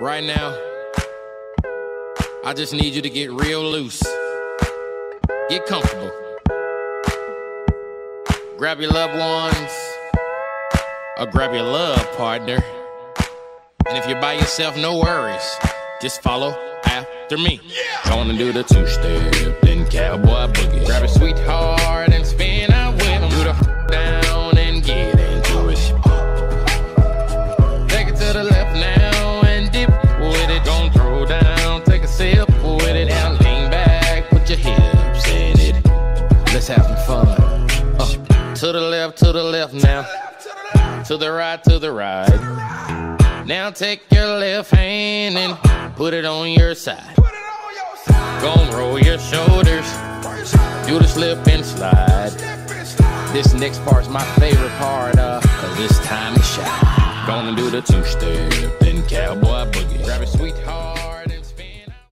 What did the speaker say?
Right now, I just need you to get real loose. Get comfortable. Grab your loved ones, or grab your love partner. And if you're by yourself, no worries. Just follow after me. Gonna do the two step, then cowboy Have some fun. Uh, to the left, to the left now. To the right, to the right. Now take your left hand and put it on your side. Gon' roll your shoulders. Do the slip and slide. This next part's my favorite part, uh, cause it's time to shine. Gonna do the two step.